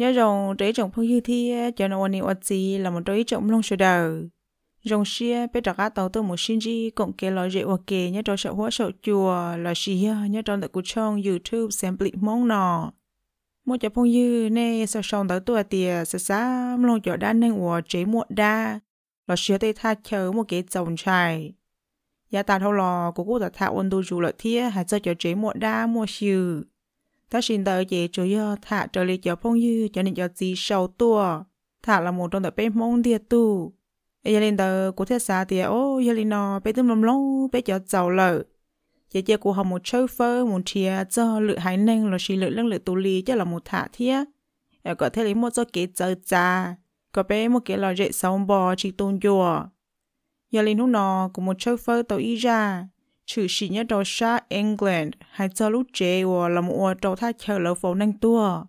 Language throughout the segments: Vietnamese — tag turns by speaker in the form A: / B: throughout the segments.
A: nhớ rằng trẻ chồng phong như thi cho nó anh ở gì là một đối trọng long sờ đầu rồng xia bé trạc tàu tôi một xin gì cũng kể lời dễ ok nhớ cho sợ hóa sợ chùa là xia nhớ cho được của trong YouTube xem bị mong nọ một cho phong như nè sau sau tới tôi tiề sẽ xa long cho đan nên của chế muộn đa. Là xia tây tha chờ một cái dòng chài. Giá ta thâu lò của cô ta thạo ôn tu dù lợi thia hay cho cho chế muộn đa, mua siêu ta xin tờ chế chủ yếu thả trở lại cho phong dư cho nên cho gì sâu tua. Thả là một trong tờ bên mong địa tu. Ấy lên tờ của thiết xa thì ô giờ lên nó bé tụm lom lâu bé cho giàu lợ. Giờ chị của họ một chơi phơ một chia cho lựa hải năng là chỉ lựa lăng lựa tu lý cho là một thả thiết. Ở có thể lấy một số kế giờ cha có bé một cái lò rễ sống bò chỉ tôn chùa. Giờ lên lúc nó của một chơi phơ tàu y ra chữ sĩ nhớ đồ xa England. Hay cho lúc chế và là một đồ tô thay chờ lỡ phố năng tua.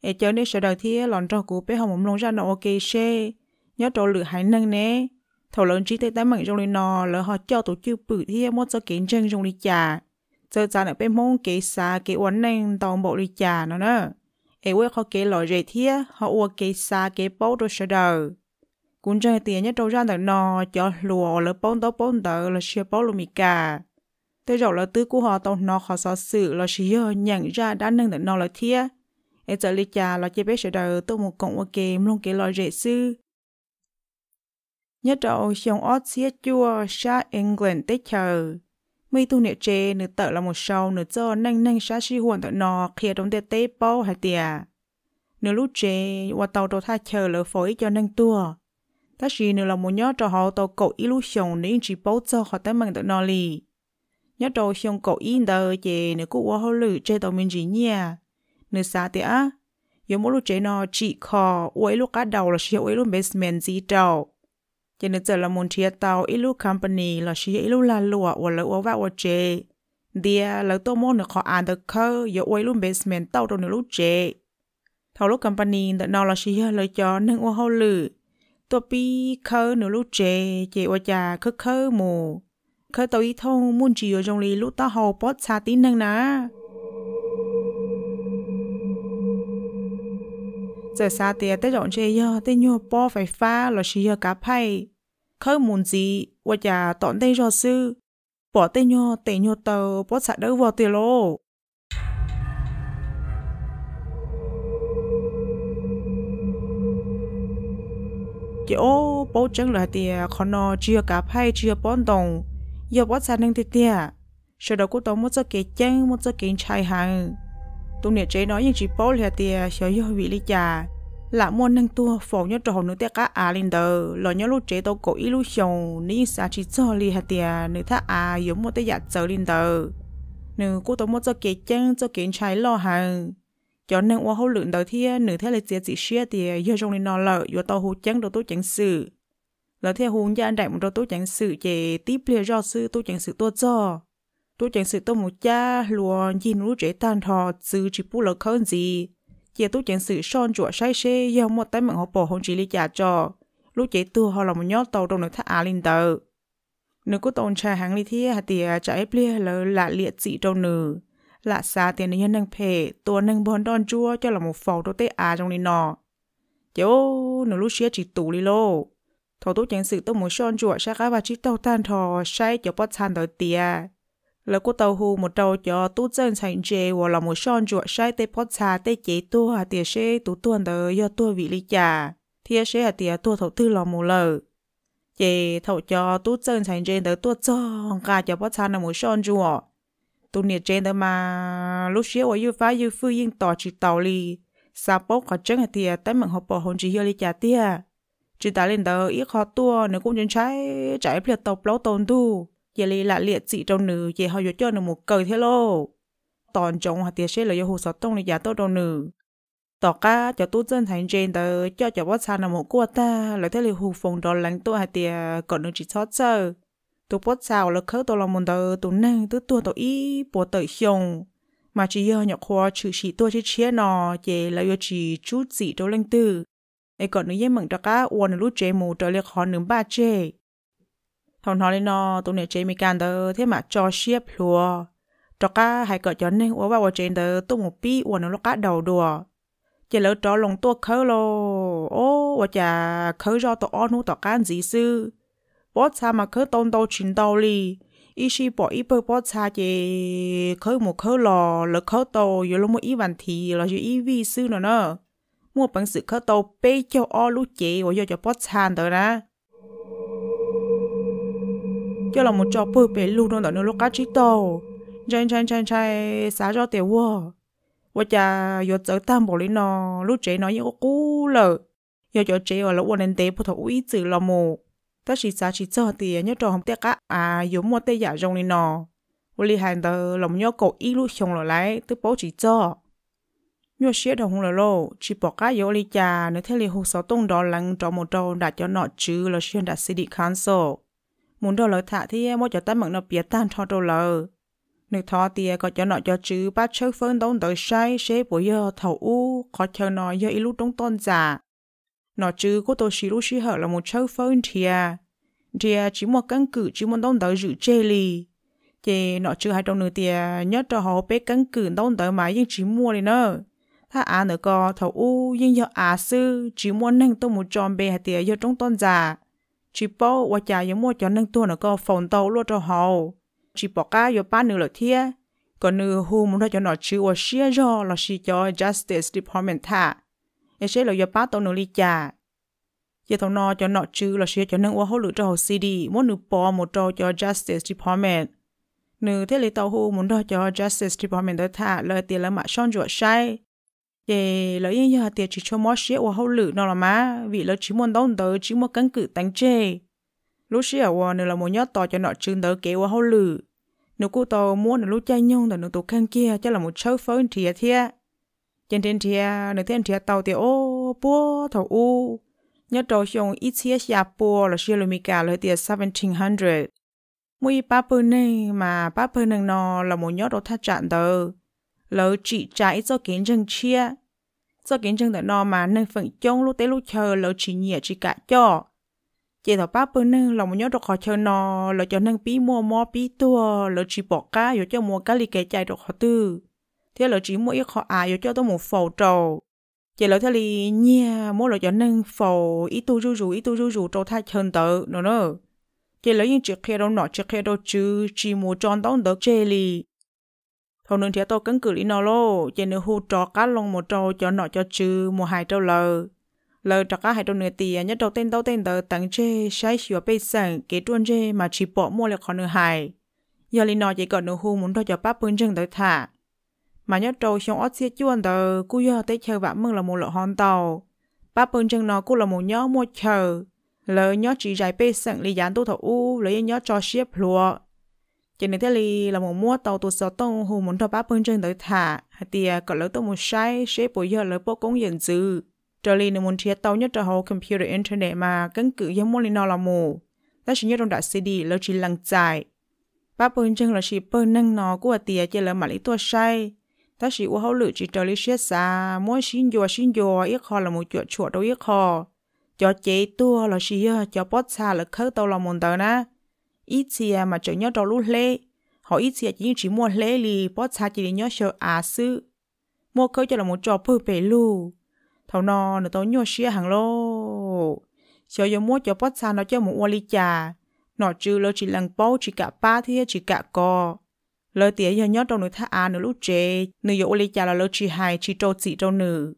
A: Ê cho nên sợ đời thiết lòn trò của bé hồng một lông ra nó ok xe nhớ đồ lửa hải năng nè. Thầu lớn trí tới tám mảnh trong lý nò, lỡ họ cho tổ chức bự thì mất cho kiến chân trong đi trà giờ chả ở bế mông kế xa kế uốn năng, tàu bộ đi trà nó nữa Ê quê họ kế lòi rễ thì họ ua kế xa kế bao đồ sở đời cũng chơi tiền nhất trâu ra đời nò cho lùa, lỡ bông tớ bông tớ là xe bao lùi mì cả thế rồi là tứ của họ tàu nò họ sợ sự là xe nhận ra đã nâng được nò là thia. ấy giờ đi trà là chế bé sợ đời tôi một cộng ok luôn kế lòi rễ sư nhất đầu xong ót xía chua xa England tới chờ. Mấy tu nệ chê nữ tợ là một sau nữ cho nâng nâng xa xí huồn tự nò, khía trong tê tế bao hả tìa. Nữ lúc chê và tàu đồ tha chờ lỡ phối cho nâng tua. Ta chỉ nếu là một nhớ cho họ tàu cổ ý lúc xong nên chỉ bố cho họ tới mình tự nó lì. Nhớ cho xong cổ ý đờ chê nếu cũng qua hô lử chế tàu mình chỉ nha. Nữ xa á giờ mỗi lúc chế nó chỉ khó uế lúc cá đầu là chỉ uế lúc basement gì đâu cho nên giờ là muốn chia tàu ít lúc company là chỉ ít lúc là lụa hoặc là ở vào chế dia là tôi muốn được họ ăn được khơ, giờ uế lúc basement tàu trong lúc chế thầu lúc company đã nói là chỉ lời cho nên uế hậu lử tôi bi cơ nửa lúc trẻ chế ở nhà cơ cơ mù. Cơ tàu ít thông muốn chỉ ở trong lý lúc ta hậu bớt xa tí năng ná giờ xa tiền tới rộng chơi yo tới nhau bỏ phải pha là chỉ yo cá phay khơi muốn gì và nhà tọn đây rồi sư. Bỏ tay nhau tay nhau tàu bỏ sạch đâu vào lô. Lô ô, bố chân là tiền còn nó chưa cả hay, chưa bón đồng. Giờ bỏ sạch nên tiền sau đó cô tao một số cái chân một số cái chai hàng tôi nè chế nói những chỉ bố là tiền sợ yêu vị lý già là muốn nâng tua, phổ nhớ trò nữ tiếc cá à lên đờ lo nhớ lúc chế tôi cố ý lúc xong ní xa chỉ cho li hạt tiền nữ thà à giống một cái giặt giờ lên đờ nữ cô tao một cho kế chân cho kế chai lo hàng cho nên qua hậu lượng đầu thiên nữ thế là chia chỉ xia thì à, giờ trong này nó lợ giờ tao hú chân đầu tôi chẳng sự. Là theo hú gia đại một đầu tôi chẳng sự chế tiếp liền do sư tôi chẳng sự tôi cho. Tôi chẳng sự tôi một cha luôn nhìn lũ trẻ tan thọ sư chỉ bu lợ khơn gì chế tôi chẳng sự son chuột sai xe do một tay mạng họ bỏ không chỉ lý trả cho lúc trẻ tôi họ là một nhóm tàu trong nước thác á linh tờ nữ có tôn trà hàng lý thi hà tìa trả ép lia là lạ liệt dị trong nữ là xa tiền nhân năng phê tôi năng bón đòn chua cho là một phò tôi tế à trong này nọ. Chứ nếu lúc xưa chỉ tủ lý lô. Thầu tôi chẳng sự tôi một son chùa sai cá và chiếc tàu tan thò sai cho bớt than tới tìa. Là cô tàu hù một đầu cho tu chân thành chế hoặc là một son chùa sai tê pot xa tê chế tua hà tiệt xe tu tuần đỡ do tua vị lý trà thiệt xe hà tiệt tua thầu tư là mù lờ. Chế thầu cho tu chân thành chế đỡ tua cho cả cho pot xa là một son chùa tu nhiệt trên đó mà, lúc xưa ở yêu phá yêu phu yên tỏ chỉ tàu li sa bốc họ chân hà tiệt tới mình họ bỏ hồn chỉ yêu lý chả tiệt chỉ ta lên đó ít khó tua nếu cũng chân trái trái biệt tàu lâu tồn tu giờ li là liệt dị trong nữ, giờ họ cho nó một cờ thế lô. Tòn trống hoặc tiệt sẽ là hồ sọt tông là giả tốt trong nữ. Tỏ ca cho tu dân thành trên tờ, cho cho bớt xa là một cua ta là thế là hồ phòng đó lắng tôi hay tiệt, còn nó chỉ sót sơ tu bớt sao là khớ tôi là muốn tờ tu năng tu tua tôi ý bộ tờ xong mà chỉ giờ nhọc khoa chữ sĩ tôi chỉ chia nó chỉ là chỉ chút gì đâu lăng tư. Ai còn nữa với mừng cho cá uôn lúc chế mù trở lại khó nướng ba chế thằng nói lên nó tụi nè chơi mi can tờ thế mà cho xếp lùa. Cho cá hai cỡ cho nên ở vào trên tờ tụi một pi uôn nó cá đầu đùa. Chỉ lỡ cho lòng tua khơi lo ô và chả khơi cho tao ăn tao can gì sư bó xa mà khơi tôn đâu chuyện đâu li ý sĩ bỏ ý bơ bó xa chỉ khơi một khơi lò lỡ khơi tàu rồi lúc một ý văn thì là rồi ý vi sư nữa nữa mua bằng sự khơi tàu bê cho o lúc chị và cho bó xa đó nè cho là một trò bơ bể luôn đó nữa lúc cá chỉ tàu chân chân chân chân xả cho tiểu vô và cha yo giờ tam bộ lý nó lúc trẻ nó yêu cú lợ yo cho trẻ ở lúc nên tế phụ thuộc ý chữ là mù ta chỉ xả chỉ cho thì nhớ trò không tiếc á. À giống mua tê giả rong lý nó và lý hành tờ lòng nhớ cổ ý lúc xong rồi lại tức bố chỉ cho. Nhớ xế đầu không là lô chỉ bỏ cá yếu lý cha nếu thế lý hồ sáu tung đó lăng trò một trâu đã cho nọ chứ là xuyên đã cán sổ, muốn đồ lời thả thì em cho ta mặn nó biết tan cho đồ lờ, nếu thọ thì có cho nọ cho chữ ba chơi phân đông tới sai sẽ bồi giờ thầu u có chờ nọ giờ ý lúc đông tôn giả nó chứ của Toshiru Shihar là một châu phone thìa. Thìa chỉ một căn cử chỉ một đông tới giữ chê lì. Chê, nó chứ hai trong nửa tìa nhớ cho họ bế căn cử đông tới mà nhưng chỉ mua đi nữa. thà á nữa có thầu u, nhưng do à sư, chỉ muốn nâng tôi một tròn bề hai tìa do trong tôn già. Chỉ bố và chả giống mua cho nâng tôi nữa có phòng tàu luôn cho họ. Chỉ bỏ cá do ba nửa lợi thia. Còn nửa hù muốn ra cho nó chứ và xia do là xì cho Justice Department thả em sẽ là do ba tàu nữ li cha giờ thằng nó cho nọ chữ là xia cho nâng qua hỗ lực cho hồ CD muốn nửa bỏ một trâu cho Justice Department. Nửa thế lý tàu hu muốn cho Justice Department tới thả lời tiền là mà son chuột sai. Để lời yên giờ tiền chỉ cho mỗi xia qua hỗ lực nó là má vì lời chỉ muốn đóng tới chỉ muốn cắn cứ tăng chê. Lúc xia qua nửa là muốn nhát to cho nọ chừng tới kế qua hỗ lực nếu cô tàu muốn lúc chay nhung, là nếu tàu khăn kia chắc là một số phơi thiệt thiệt trên trên thì nửa thiên thì tàu thì ô bố thầu u. Nhớ trâu xong ít xía xia bố là xia lùi mì cả là thì 1700 mỗi ba bữa này mà ba bữa này nó là một nhớ đồ thắt chặn tờ. Lỡ chỉ trái cho kiến chân chia. Cho kiến chân tờ nó mà nên phần chung lúc tới lúc chờ lỡ chỉ nhẹ chỉ cả cho. Chỉ thọ ba nè nâng một nhớ đồ khó chờ nó lỡ cho nâng bí mua mua bí tua, lỡ chỉ bỏ cá rồi cho mua cá lì kẻ chạy đồ khó tư thế là chỉ mỗi khó họ à rồi cho tôi một phổ trầu. Chỉ là thế là nhia mỗi là cho nâng phổ ít tu rú rú ít tu rú rú, trâu thay chân tớ nữa nữa chỉ là những chiếc khe đâu nọ, chiếc khe đâu chứ, chỉ mua tròn đóng được chê lì. Thầu nương thế tôi cấn cử lý nó lô chỉ nếu hù trò cá lông một trâu cho nọ cho chứ, mua hai trâu lờ. Lờ trò cá hai trâu nửa tiền nhất đầu tên tao tên tờ tặng chê sai sửa bê sẵn kế tuôn chê mà chỉ bỏ mua lại khó nửa hai giờ lý nọ chỉ còn nửa hù muốn cho bác bưng chân tới thả mà nhớ trâu xong ót xe chuan tờ, cú giờ tới chờ bạn mừng là một lọ hòn tàu. Ba bưng chân nó cũng là một nhớ mua chờ. Lỡ nhớ chỉ dạy bê sẵn lý dán tu thầu u, lỡ nhớ cho xếp lùa chỉ nên thế lì là một mua tàu tu sợ tông hù muốn cho ba bưng chân tới thả. Hay tìa có lỡ tôi một sai xếp bây giờ lỡ bố công nhận dư trở lì nên muốn chia tàu nhất cho họ computer internet mà căn cứ giống môn nào là mù. Ta chỉ nhớ trong đại CD lỡ chỉ lăng dài. Ba bên chân là chỉ bên năng nó của tìa chỉ lỡ mà lý tua sai ta chỉ u hậu lựa chỉ trở lý xét xa mỗi xin dùa xin dùa ít khó là một chuyện chuột đâu ít khó cho chế tua là chỉ cho bót xa là khơi tàu là môn tờ na ít gì à mà chở nhớ đầu lúc lê. Họ ít gì à chỉ chỉ mua lê li bót xa chỉ để nhớ sợ à sư mua khơi cho là một trò phơi bể lù. Thầu nò nó tao nhớ xia hàng lô. Cho yo mua cho bót xa nó cho một ô ly trà. Nó chứ lo chỉ lần bao chỉ cả ba thì chỉ cả co lời tía giờ nhớ trong nửa thà à nửa lúc chế nửa yo ô cha là lỡ chỉ hai chỉ trâu chỉ trâu nữ.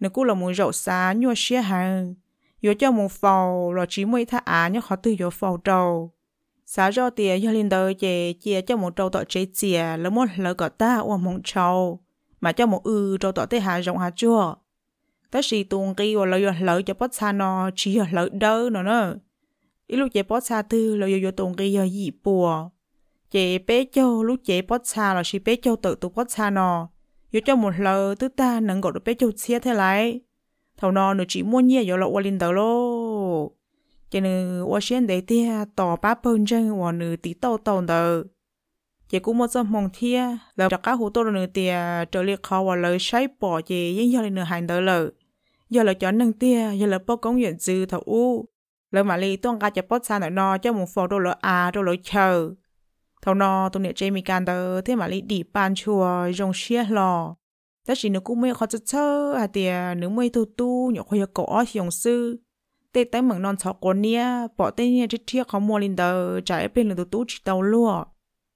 A: Nửa cú là muốn rậu xa, nhua xia hàng yo cho một phò rồi chỉ mấy thà à nhớ khó từ yo phò trâu. Xã do tía giờ lên đời chế chia cho một trâu tọt chế chia lỡ một lỡ có ta ô một trâu. Mà cho một ư, trâu tọt tới hà rộng hà chua. Ta chỉ tuồng kia và lợi lợi cho bớt xa nó chỉ lợi đỡ nó nữa ít lúc chị bớt xa tư lợi vô tuồng kia giờ gì bùa chị bé châu, lúc chị bớt xa là chỉ bé châu tự tụ bớt xa nò. Vô cho một lờ tức ta nâng gọi được bé châu xia thế lại. Thầu nò nữa chỉ mua nhiều vô là linh tờ lô. Cho nữ qua xuyên để tia tỏ ba bơn chân và nữ tí tàu tàu tờ. Chị cũng một trăm mong thia là chắc cá hủ tô nữ tia trở liệt khó và lời say bỏ chị những lên nửa hành tờ lờ. Giờ là chọn nâng tia giờ là bao công nhận dư thầu u. Lỡ mà li tuông ca cho bớt xa nữa nò cho một phò đồ lỡ à đồ lỡ chờ thầu nọ, tôi nhớ chơi mi can tờ thế mà li đi ban chùa rong xia lò. Đó chỉ nó cũng mới khó chất chơi à tiề nếu mới tu tu nhỏ khoa cổ dùng sư. Tê tay mừng non sọ con nia bỏ tê nia chết thiệt không mua lên tờ trái bên là tu tu chỉ tàu lúa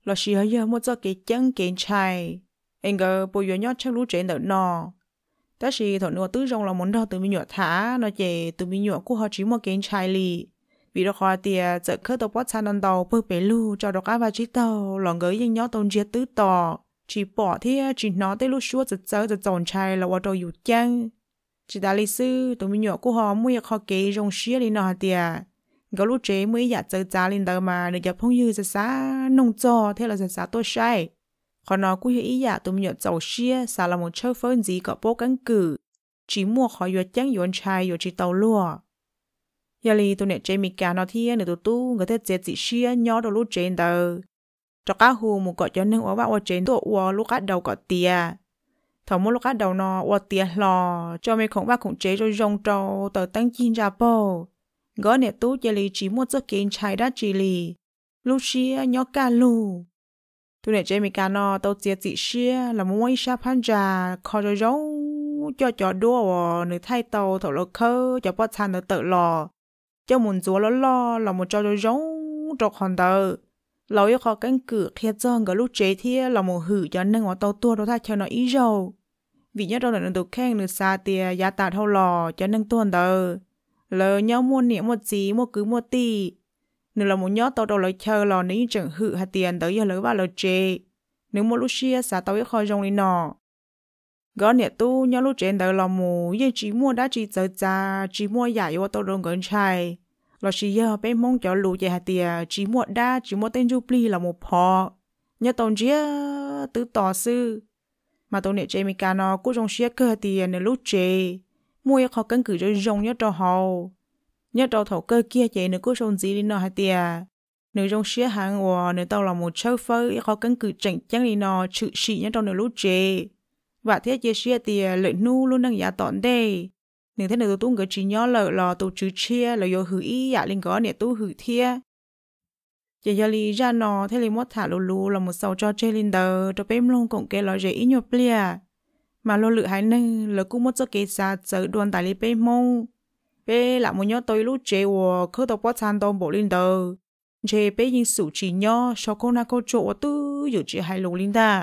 A: là chỉ hơi giờ mua cho cái chân cái chai anh gờ bồi giờ nhót chắc lú trẻ nợ nọ đó chỉ thọ nửa tứ trong là muốn đo từ mi nhọ thả nó chè từ mi nhọ của họ chỉ mua cái chai lì vì đó họ tiề giờ khơi tàu bắt san đầu bơ bể lu cho đó cá và chỉ tàu lòng gửi những nhó tôn chia tứ tò chỉ bỏ thế chỉ nó tới lúc xua giật giật giật dọn chai là vào đầu dụ chăng chỉ ta lý sư tụi mình nhỏ của họ mua họ kế rong xía lên nọ tiề gấu lúc chế mới giả chơi giá lên đó mà được gặp phong như giật xa nông cho thế là giật xa tôi sai còn nó cũng hiểu ý giả tụi mình nhỏ giàu xía xa là một chơi phơi gì có bố cắn cử chỉ mua họ dụ chăng yuột chai dụ chỉ tàu lùa giờ li tụi nè chế mi cả nó thì nè tụi tu người ta chế chỉ xía nhỏ đồ lúc chế đó cho cá hù một cọ cho nên ở bao trên tổ ở lúc cá đầu cọ tia thầu mua lúc cá đầu nó ở tia lò, cho mấy khổng ba khổng chế rồi rong trâu tờ tăng chín ra bò gõ nè tú chỉ lì chỉ một cho kiến trái đã chỉ lì. Lúc xia nhỏ cá lù. Tu nè chế mi cá nó tàu chia chỉ xia là mua ít sa phan trà, kho rồi rong cho cho đua nửa thay tàu thầu lô khơ, cho bắt thanh tự lò cho muốn chúa lo lo là một cho cho giống cho con tờ lâu yêu khó cánh cửa kia dân người lúc chế thì là một hử cho nên ngõ tàu tua đó thay cho nó ý dầu. vì nhớ đâu là nó khen được xa tia giá tạ thâu lò cho nên tuần tờ lỡ nhau mua niệm một gì mua cứ, mua tì. Nếu là một nhớ tàu đầu lời chờ lò nếu chẳng hử hạt tiền tới giờ lỡ vào lời chế nếu một lúc xia xa tàu yêu khó rong đi nọ gõ nè tu nhớ lúc trên đời là mù yên chỉ mua đã chỉ giờ già, chỉ mua giả yêu tôi đông gần chai là chỉ giờ bé mong cho lù về hạt tiền chỉ mua đã chỉ mua tên Jubilee là một họ. nhớ tông chia tứ tỏ sư. Mà tôi nè chơi mi cà nó cũng trong xe cơ tiền nè lúc chơi mua khó cân cử cho rong nhớ cho họ nhớ cho thầu cơ kia chạy nè cũng trong gì đi nó hạt tiền nếu trong xe hàng hòa nếu tao là một chơi phơi khó cân cử chỉnh chắn đi nó chữ sĩ nhớ trong nửa lúc chơi và thế chia sẻ thì à, lợi nu luôn đang giả tọn đây nếu thế nào tôi tung cái chỉ nhỏ lợ lò tôi chữ chia là yo hữu ý, giả linh có nè tôi hữu thia. Giờ giờ lý ra nó thế lý mất thả lù lù là một sầu cho chơi linh đờ, cho bếm luôn cũng kê lo dễ ý nhộp lìa. Mà lô lự hai nâng là cũng mất cho kê xa sợ đoàn tài lý bếm mông. Bê là một nhỏ tôi lúc chế wo khơ tàu bắt san tông bộ linh đờ. Chế bê yên sủ chỉ nhỏ cho cô na cô chỗ tư dự chỉ hai lù linh đờ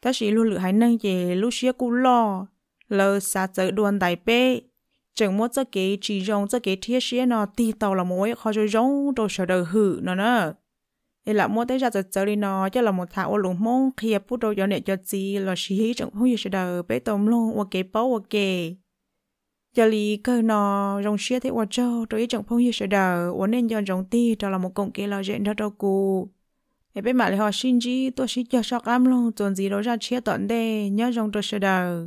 A: ta chỉ luôn lựa hai nâng về lúc xia cú lo lờ xa chở đoàn đại bê. Chẳng muốn cho cái chỉ rong cho cái thiết xưa nó, tì tàu là mỗi khó cho giống đồ sợ đời hử nó nữa thì là mua tới ra chở chơi đi nó cho là một thảo lùng mong khi bút đồ cho nè cho gì là sĩ chẳng không gì đời bê tôm luôn và cái bao và cái giờ lý cơ nó, rong xia thế qua cho tôi chẳng không như sợ đời và nên cho rong ti cho là một công kia là chuyện đó đâu cụ thì bên mà họ xin gì tôi sẽ cho sọc am luôn, tuần gì đó ra chia tận đây, nhớ rong tôi sợ đời.